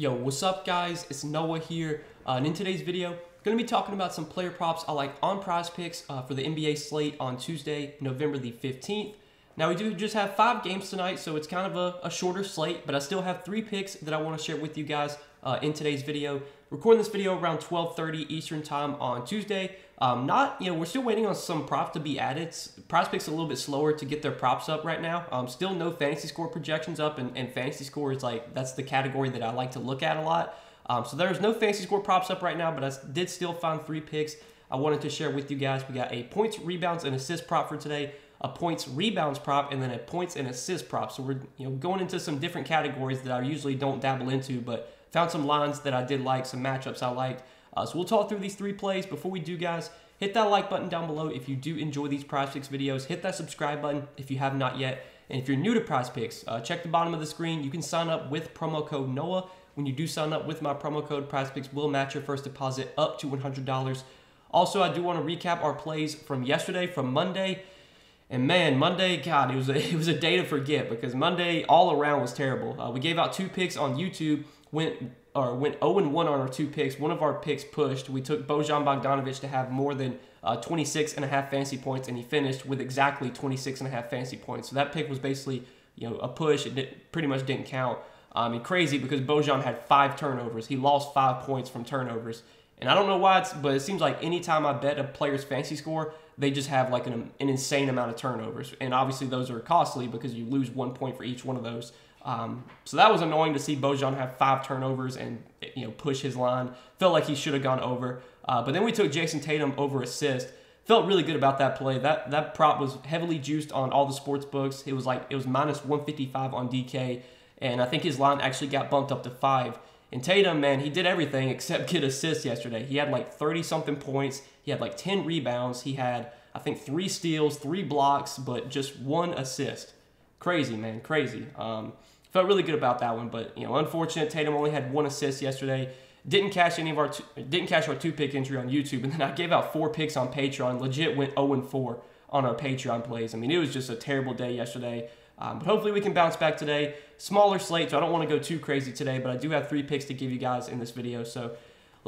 Yo, what's up guys? It's Noah here. Uh, and in today's video, I'm going to be talking about some player props I like on prize picks uh, for the NBA slate on Tuesday, November the 15th. Now we do just have five games tonight, so it's kind of a, a shorter slate, but I still have three picks that I want to share with you guys uh, in today's video. Recording this video around 12:30 Eastern Time on Tuesday. Um, not, you know, we're still waiting on some props to be added. Prospects a little bit slower to get their props up right now. Um, still no fantasy score projections up, and, and fantasy score is like that's the category that I like to look at a lot. Um, so there's no fantasy score props up right now, but I did still find three picks I wanted to share with you guys. We got a points, rebounds, and assist prop for today a points rebounds prop and then a points and assist prop. So we're you know going into some different categories that I usually don't dabble into, but found some lines that I did like, some matchups I liked. Uh, so we'll talk through these three plays. Before we do, guys, hit that like button down below if you do enjoy these Prize Picks videos. Hit that subscribe button if you have not yet. And if you're new to Prize Picks, uh, check the bottom of the screen. You can sign up with promo code NOAH. When you do sign up with my promo code, Prize Picks will match your first deposit up to $100. Also, I do want to recap our plays from yesterday, from Monday. And man, Monday, God, it was a, it was a day to forget because Monday all around was terrible. Uh, we gave out two picks on YouTube, went or went 0 and 1 on our two picks. One of our picks pushed. We took Bojan Bogdanovic to have more than uh, 26 and a half fantasy points, and he finished with exactly 26 and a half fantasy points. So that pick was basically you know a push. It did, pretty much didn't count. I mean, crazy because Bojan had five turnovers. He lost five points from turnovers. And I don't know why it's, but it seems like anytime I bet a player's fantasy score, they just have like an, an insane amount of turnovers. And obviously those are costly because you lose one point for each one of those. Um, so that was annoying to see Bojan have five turnovers and you know push his line. Felt like he should have gone over. Uh, but then we took Jayson Tatum over assist. Felt really good about that play. That that prop was heavily juiced on all the sports books. It was like it was minus 155 on DK, and I think his line actually got bumped up to five. And Tatum, man, he did everything except get assists yesterday. He had like 30 something points. He had like 10 rebounds. He had, I think, three steals, three blocks, but just one assist. Crazy, man, crazy. Um, felt really good about that one, but you know, unfortunate. Tatum only had one assist yesterday. Didn't cash any of our two, didn't cash our two pick entry on YouTube, and then I gave out four picks on Patreon. Legit went 0 and 4 on our Patreon plays. I mean, it was just a terrible day yesterday. Um, but hopefully we can bounce back today. Smaller slate, so I don't want to go too crazy today, but I do have three picks to give you guys in this video. So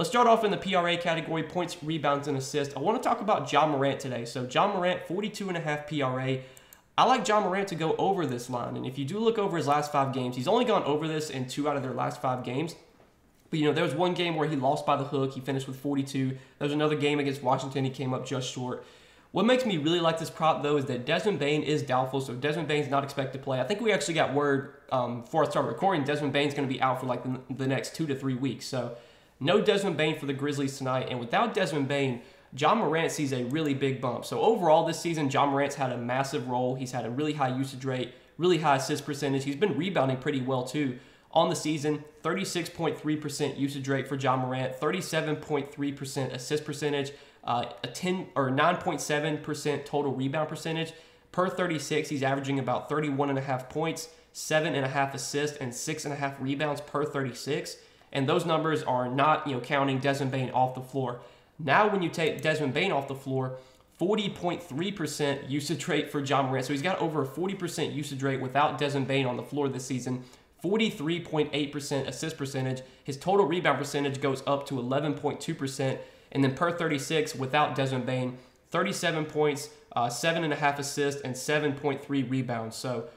let's start off in the PRA category, points, rebounds, and assists. I want to talk about Ja Morant today. So Ja Morant, 42.5 PRA. I like Ja Morant to go over this line. And if you do look over his last five games, he's only gone over this in two out of their last five games. But you know, there was one game where he lost by the hook. He finished with 42. There was another game against Washington. He came up just short. What makes me really like this prop, though, is that Desmond Bane is doubtful, so Desmond Bane's not expected to play. I think we actually got word um, before I started recording, Desmond Bane's going to be out for like the, the, next two to three weeks. So no Desmond Bane for the Grizzlies tonight. And without Desmond Bane, Ja Morant sees a really big bump. So overall this season, Ja Morant's had a massive role. He's had a really high usage rate, really high assist percentage. He's been rebounding pretty well, too. On the season, 36.3% usage rate for Ja Morant, 37.3% assist percentage uh, a 10 or 9.7% total rebound percentage. Per 36, he's averaging about 31 and a half points, seven and a half assists, and six and a half rebounds per 36. And those numbers are not, you know, counting Desmond Bane off the floor. Now, when you take Desmond Bane off the floor, 40.3% usage rate for Ja Morant. So he's got over a 40% usage rate without Desmond Bane on the floor this season. 43.8% assist percentage. His total rebound percentage goes up to 11.2%. And then per 36 without Desmond Bane, 37 points, uh, seven and a half assists, and 7.3 rebounds. So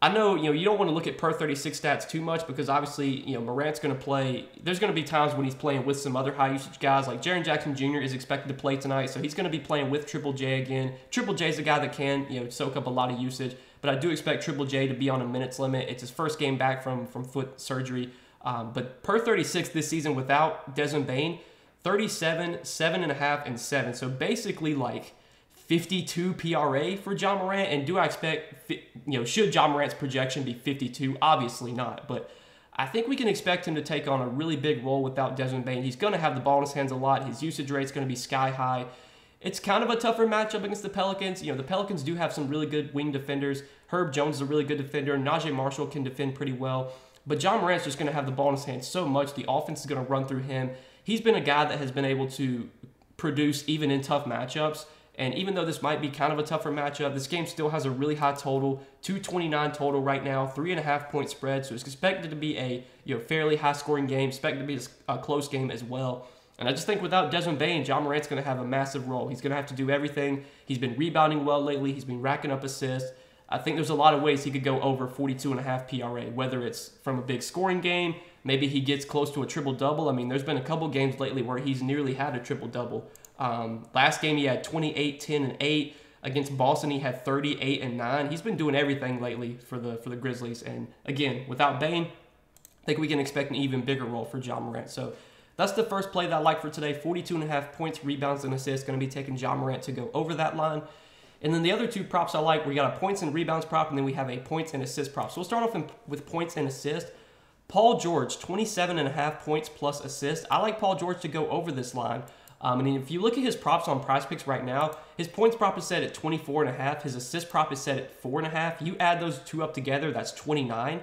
I know you know you don't want to look at per 36 stats too much because obviously you know Morant's going to play. There's going to be times when he's playing with some other high usage guys like Jaren Jackson Jr. is expected to play tonight, so he's going to be playing with Triple J again. Triple J is a guy that can you know soak up a lot of usage, but I do expect Triple J to be on a minutes limit. It's his first game back from from foot surgery. Um, but per 36 this season without Desmond Bane, 37, 7.5, and 7. So basically, like 52 PRA for Ja Morant. And do I expect, you know, should Ja Morant's projection be 52? Obviously not. But I think we can expect him to take on a really big role without Desmond Bane. He's going to have the ball in his hands a lot. His usage rate's going to be sky high. It's kind of a tougher matchup against the Pelicans. You know, the Pelicans do have some really good wing defenders. Herb Jones is a really good defender. Naji Marshall can defend pretty well. But Ja Morant's just going to have the ball in his hands so much. The offense is going to run through him he's been a guy that has been able to produce even in tough matchups. And even though this might be kind of a tougher matchup, this game still has a really high total, 229 total right now, three and a half point spread. So it's expected to be a you know fairly high scoring game, expected to be a close game as well. And I just think without Desmond Bane, Ja Morant's going to have a massive role. He's going to have to do everything. He's been rebounding well lately. He's been racking up assists. I think there's a lot of ways he could go over 42 and a half PRA, whether it's from a big scoring game, maybe he gets close to a triple double. I mean, there's been a couple games lately where he's nearly had a triple double. Um, last game he had 28, 10, and 8. Against Boston, he had 38 and 9. He's been doing everything lately for the for the Grizzlies. And again, without Bane, I think we can expect an even bigger role for Ja Morant. So that's the first play that I like for today. 42 and a half points, rebounds, and assists. Going to be taking Ja Morant to go over that line. And then the other two props I like, we got a points and rebounds prop, and then we have a points and assist prop. So we'll start off in, with points and assist. Paul George, 27 and a half points plus assist. I like Paul George to go over this line. Um, and if you look at his props on prize picks right now, his points prop is set at 24 and a half. His assist prop is set at four and a half. You add those two up together, that's 29.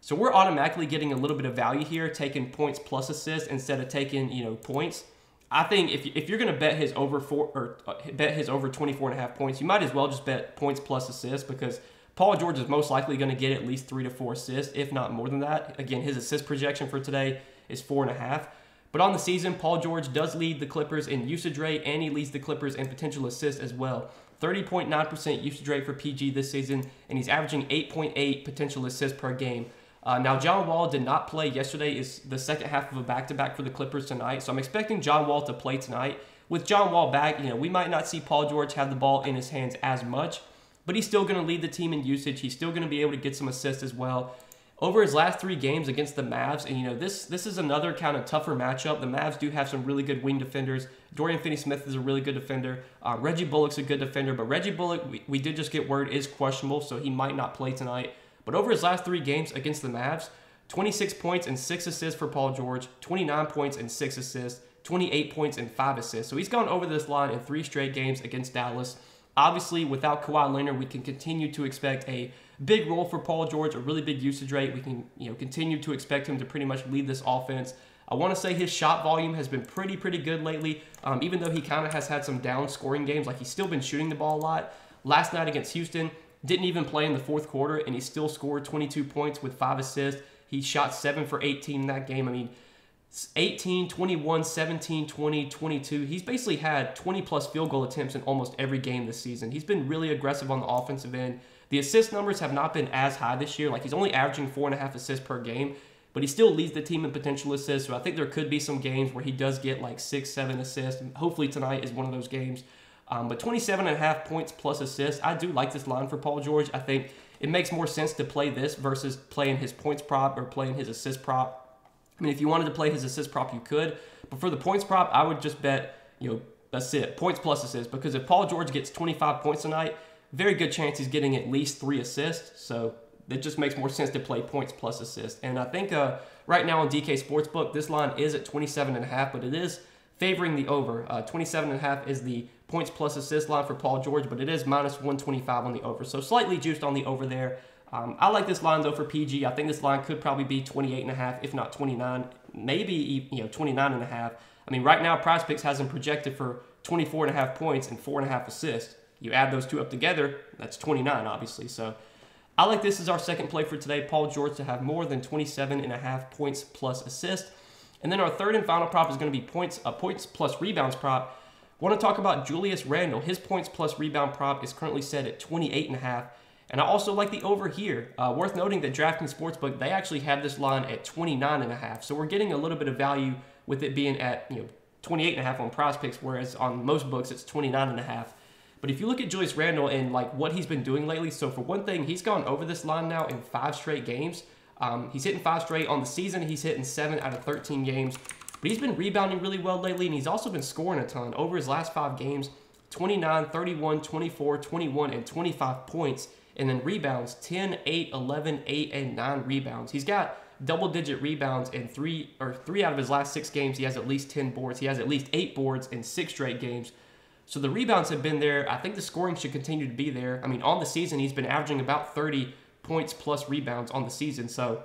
So we're automatically getting a little bit of value here, taking points plus assists instead of taking, you know, points. I think if, if you're going to bet his over four or uh, bet his over 24 and a half points, you might as well just bet points plus assists because Paul George is most likely going to get at least three to four assists, if not more than that. Again, his assist projection for today is four and a half. But on the season, Paul George does lead the Clippers in usage rate, and he leads the Clippers in potential assists as well. 30.9% usage rate for PG this season, and he's averaging 8.8 potential assists per game. Uh, now, John Wall did not play yesterday. Is the second half of a back-to-back for the Clippers tonight, so I'm expecting John Wall to play tonight. With John Wall back, you know we might not see Paul George have the ball in his hands as much, but he's still going to lead the team in usage. He's still going to be able to get some assists as well over his last three games against the Mavs, and you know this this is another kind of tougher matchup. The Mavs do have some really good wing defenders. Dorian Finney-Smith is a really good defender. Uh, Reggie Bullock's a good defender, but Reggie Bullock, we, we did just get word is questionable, so he might not play tonight. But over his last three games against the Mavs, 26 points and six assists for Paul George, 29 points and six assists, 28 points and five assists. So he's gone over this line in three straight games against Dallas. Obviously, without Kawhi Leonard, we can continue to expect a big role for Paul George, a really big usage rate. We can you know continue to expect him to pretty much lead this offense. I want to say his shot volume has been pretty pretty good lately. Um, even though he kind of has had some down scoring games, like he's still been shooting the ball a lot. Last night against Houston, didn't even play in the fourth quarter, and he still scored 22 points with five assists. He shot seven for 18 in that game. I mean, 18, 21, 17, 20, 22. He's basically had 20 plus field goal attempts in almost every game this season. He's been really aggressive on the offensive end. The assist numbers have not been as high this year. Like he's only averaging four and a half assists per game, but he still leads the team in potential assists. So I think there could be some games where he does get like six, seven assists. And hopefully tonight is one of those games. Um, but 27 and a half points plus assists. I do like this line for Paul George. I think it makes more sense to play this versus playing his points prop or playing his assist prop I mean, if you wanted to play his assist prop, you could. But for the points prop, I would just bet, you know, that's it, points plus assists. Because if Paul George gets 25 points tonight, very good chance he's getting at least three assists. So it just makes more sense to play points plus assists. And I think uh, right now on DK Sportsbook, this line is at 27.5, but it is favoring the over. Uh, 27.5 is the points plus assist line for Paul George, but it is minus 125 on the over. So slightly juiced on the over there. Um, I like this line though for PG. I think this line could probably be 28 and a half, if not 29, maybe you know 29 and a half. I mean, right now Prize Picks has him projected for 24 and a half points and four and a half assists. You add those two up together, that's 29, obviously. So I like this as our second play for today. Paul George to have more than 27 and a half points plus assist. And then our third and final prop is going to be points, a points plus rebounds prop. Want to talk about Julius Randle? His points plus rebound prop is currently set at 28 and a half. And I also like the over here. Uh, worth noting that DraftKings Sportsbook, they actually have this line at 29 and a half. So we're getting a little bit of value with it being at, you know, 28 and a half on prize picks, whereas on most books it's 29 and a half. But if you look at Julius Randle and like what he's been doing lately, so for one thing, he's gone over this line now in five straight games. Um, he's hitting five straight on the season. He's hitting seven out of 13 games. But he's been rebounding really well lately, and he's also been scoring a ton. Over his last five games, 29, 31, 24, 21, and 25 points. And then rebounds 10, 8, 11, 8, and 9 rebounds. He's got double digit rebounds in three or three out of his last six games. He has at least 10 boards. He has at least eight boards in six straight games. So the rebounds have been there. I think the scoring should continue to be there. I mean, on the season, he's been averaging about 30 points plus rebounds on the season. So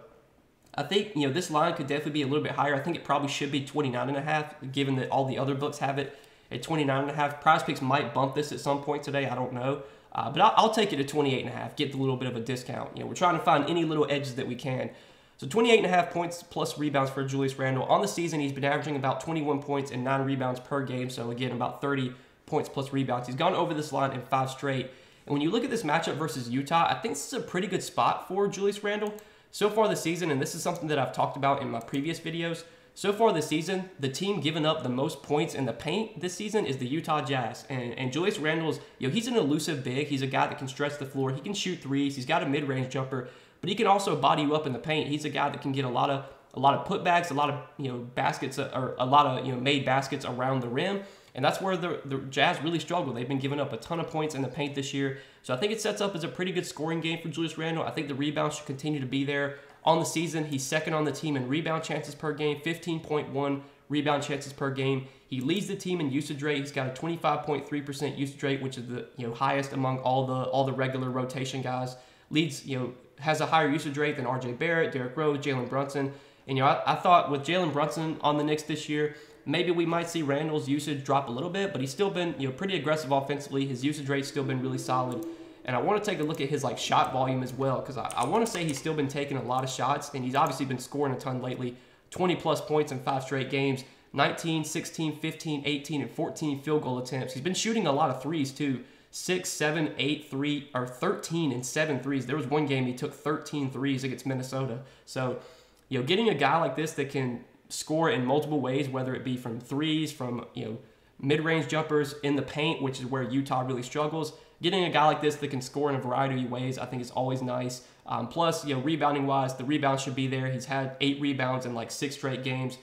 I think, you know, this line could definitely be a little bit higher. I think it probably should be 29 and a half, given that all the other books have it at 29 and a half. Prize Picks might bump this at some point today. I don't know. Uh, but I'll, I'll, take it to 28 and a half, get a little bit of a discount. You know, we're trying to find any little edges that we can. So 28 and a half points plus rebounds for Julius Randle. On the season, he's been averaging about 21 points and 9 rebounds per game. So again, about 30 points plus rebounds. He's gone over this line in five straight. And when you look at this matchup versus Utah, I think this is a pretty good spot for Julius Randle. So far this season, and this is something that I've talked about in my previous videos, so far this season, the team giving up the most points in the paint this season is the Utah Jazz. And, and Julius Randle's, you know, he's an elusive big. He's a guy that can stretch the floor. He can shoot threes. He's got a mid-range jumper, but he can also body you up in the paint. He's a guy that can get a lot of a lot of putbacks, a lot of you know baskets, uh, or a lot of you know made baskets around the rim. And that's where the, the Jazz really struggle. They've been giving up a ton of points in the paint this year. So I think it sets up as a pretty good scoring game for Julius Randle. I think the rebounds should continue to be there. On the season, he's second on the team in rebound chances per game, 15.1 rebound chances per game. He leads the team in usage rate. He's got a 25.3% usage rate, which is the you know highest among all the all the regular rotation guys. Leads you know has a higher usage rate than R.J. Barrett, Derrick Rose, Jalen Brunson. And you know I, I thought with Jalen Brunson on the Knicks this year, maybe we might see Randle's usage drop a little bit, but he's still been you know pretty aggressive offensively. His usage rate's still been really solid. And I want to take a look at his like shot volume as well because I, I want to say he's still been taking a lot of shots and he's obviously been scoring a ton lately. 20 plus points in five straight games, 19, 16, 15, 18, and 14 field goal attempts. He's been shooting a lot of threes too. Six, seven, eight, three, or 13 and seven threes. There was one game he took 13 threes against Minnesota. So, you know, getting a guy like this that can score in multiple ways, whether it be from threes, from, you know, mid-range jumpers in the paint, which is where Utah really struggles. Getting a guy like this that can score in a variety of ways, I think is always nice. Um, plus, you know, rebounding wise, the rebound should be there. He's had eight rebounds in like six straight games.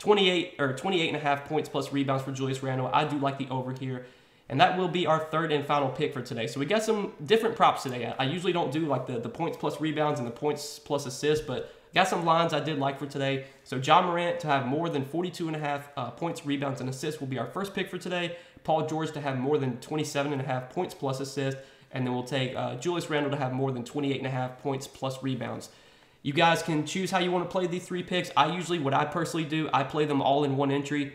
28 or 28 and a half points plus rebounds for Julius Randle. I do like the over here. And that will be our third and final pick for today. So we got some different props today. I usually don't do like the, the points plus rebounds and the points plus assists, but Got some lines I did like for today. So Ja Morant to have more than 42 and a half uh, points, rebounds, and assists will be our first pick for today. Paul George to have more than 27 and a half points plus assists. And then we'll take uh, Julius Randle to have more than 28 and a half points plus rebounds. You guys can choose how you want to play these three picks. I usually, what I personally do, I play them all in one entry.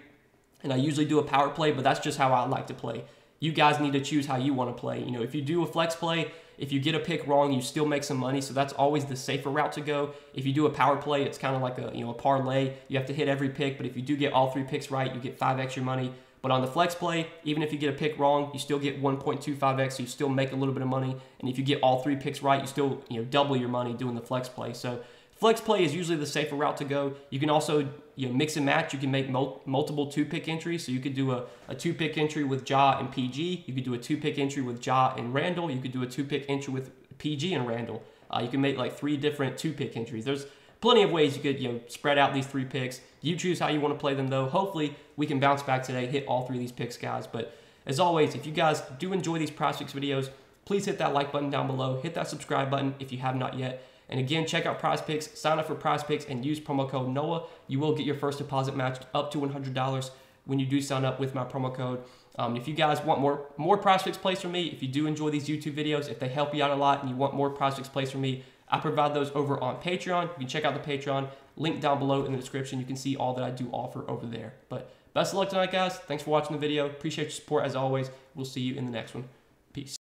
And I usually do a power play, but that's just how I like to play. You guys need to choose how you want to play. You know, if you do a flex play, if you get a pick wrong, you still make some money. So that's always the safer route to go. If you do a power play, it's kind of like a you know a parlay. You have to hit every pick, but if you do get all three picks right, you get five extra money. But on the flex play, even if you get a pick wrong, you still get 1.25x. So you still make a little bit of money. And if you get all three picks right, you still you know double your money doing the flex play. So Flex play is usually the safer route to go. You can also you know, mix and match. You can make mul- multiple two pick entries. So you could do a, a two pick entry with Ja and PG. You could do a two pick entry with Ja and Randle. You could do a two pick entry with PG and Randle. Uh, you can make like three different two pick entries. There's plenty of ways you could you know spread out these three picks. You choose how you want to play them though. Hopefully we can bounce back today, hit all three of these picks, guys. But as always, if you guys do enjoy these Prize Picks videos, please hit that like button down below. Hit that subscribe button if you have not yet. And again, check out Prize Picks, sign up for Prize Picks, and use promo code NOAH. You will get your first deposit matched up to $100 when you do sign up with my promo code. Um, if you guys want more more Prize Picks plays from me, if you do enjoy these YouTube videos, if they help you out a lot and you want more Prize Picks plays from me, I provide those over on Patreon. You can check out the Patreon link down below in the description. You can see all that I do offer over there. But best of luck tonight, guys. Thanks for watching the video. Appreciate your support as always. We'll see you in the next one. Peace.